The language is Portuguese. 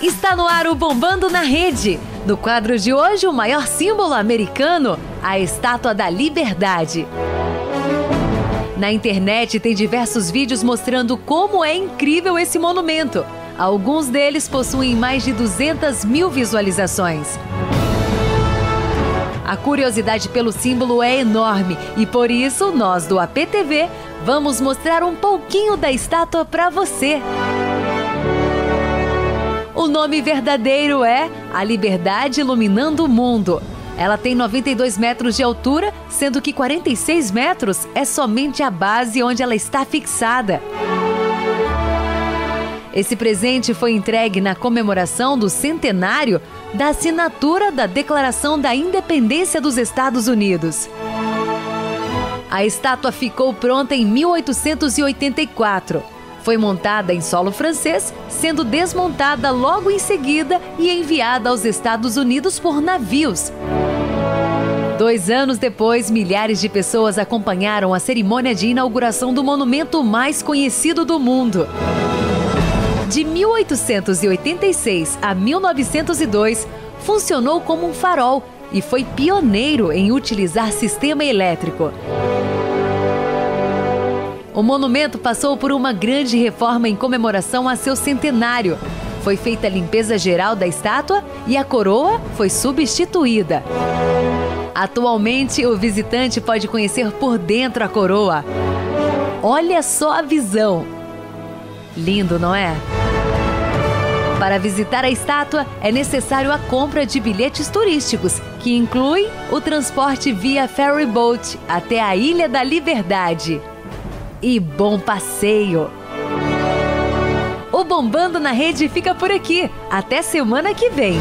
Está no ar o Bombando na Rede. No quadro de hoje, o maior símbolo americano, a Estátua da Liberdade. Na internet tem diversos vídeos mostrando como é incrível esse monumento. Alguns deles possuem mais de 200 mil visualizações. A curiosidade pelo símbolo é enorme e por isso nós do APTV vamos mostrar um pouquinho da estátua para você. O nome verdadeiro é A Liberdade Iluminando o Mundo. Ela tem 92 metros de altura, sendo que 46 metros é somente a base onde ela está fixada. Esse presente foi entregue na comemoração do centenário da assinatura da Declaração da Independência dos Estados Unidos. A estátua ficou pronta em 1884. Foi montada em solo francês, sendo desmontada logo em seguida e enviada aos Estados Unidos por navios. Dois anos depois, milhares de pessoas acompanharam a cerimônia de inauguração do monumento mais conhecido do mundo. De 1886 a 1902, funcionou como um farol e foi pioneiro em utilizar sistema elétrico. O monumento passou por uma grande reforma em comemoração a seu centenário. Foi feita a limpeza geral da estátua e a coroa foi substituída. Atualmente, o visitante pode conhecer por dentro a coroa. Olha só a visão! Lindo, não é? Para visitar a estátua, é necessário a compra de bilhetes turísticos, que inclui o transporte via ferry boat até a Ilha da Liberdade e bom passeio! O Bombando na Rede fica por aqui. Até semana que vem!